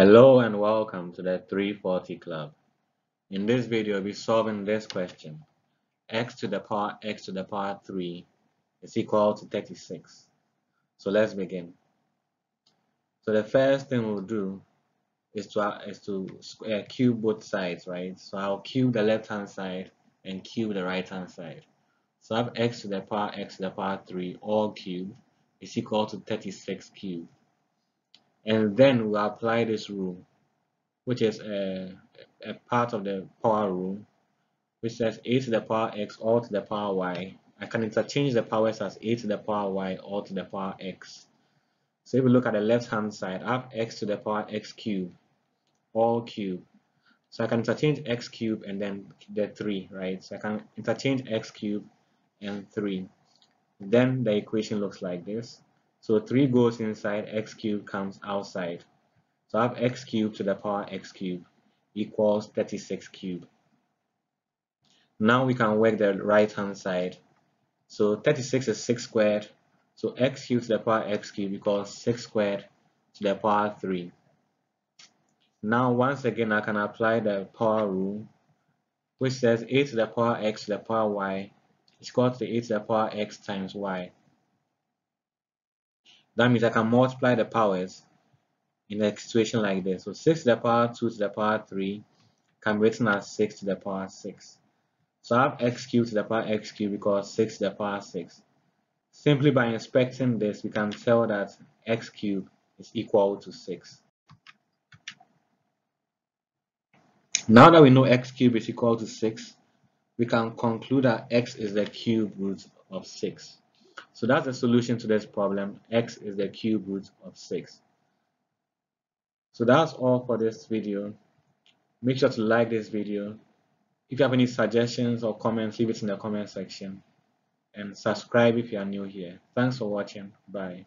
Hello and welcome to the 340 Club. In this video, we'll be solving this question. x to the power x to the power 3 is equal to 36. So let's begin. So the first thing we'll do is to, is to square, uh, cube both sides, right? So I'll cube the left hand side and cube the right hand side. So I have x to the power x to the power 3 all cubed is equal to 36 cubed and then we apply this rule which is a, a part of the power rule which says a to the power x all to the power y. I can interchange the powers as a to the power y all to the power x. So if we look at the left hand side I have x to the power x cube all cube so I can interchange x cube and then the 3 right? So I can interchange x cube and 3 then the equation looks like this so 3 goes inside, x cubed comes outside. So I have x cubed to the power x cubed equals 36 cubed. Now we can work the right hand side. So 36 is 6 squared. So x cubed to the power x cubed equals 6 squared to the power 3. Now once again I can apply the power rule which says a to the power x to the power y is equal to a to the power x times y. That means I can multiply the powers in a situation like this. So 6 to the power 2 to the power 3 can be written as 6 to the power 6. So I have x cubed to the power x cubed because 6 to the power 6. Simply by inspecting this, we can tell that x cubed is equal to 6. Now that we know x cubed is equal to 6, we can conclude that x is the cube root of 6. So that's the solution to this problem. X is the cube root of 6. So that's all for this video. Make sure to like this video. If you have any suggestions or comments, leave it in the comment section. And subscribe if you are new here. Thanks for watching. Bye.